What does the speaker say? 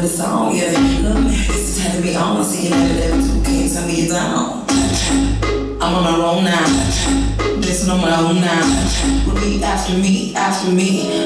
the song, yeah. you love me. this is having me on. See you later, that two can't tell me you're down. I'm on my own now. Listen on my own now. Repeat after me, after me. Everybody